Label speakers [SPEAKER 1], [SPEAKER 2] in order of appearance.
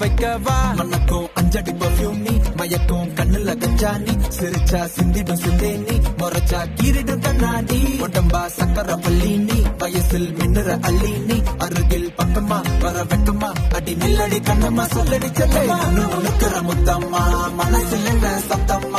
[SPEAKER 1] வைக்கவா? மனக்கும் அஞ்சடி பர்ஃபியூம் நீ மயக்கும் கண்ணுல கஞ்சா நீ சிரிச்சா சிந்திடும் சிந்தே நீ முறைச்சா கீரிடும் கண்ணாடி உடம்பா சக்கர பள்ளி நீ வயசில் மின்னுற அள்ளி நீ அருகில் பக்கமா வர வெட்டுமா? அடி நில்லடி கண்ணம்மா சொல்லடி செல்லம்மா. உனக்குற முத்தம்மா மனசில் என்ன சத்தம்மா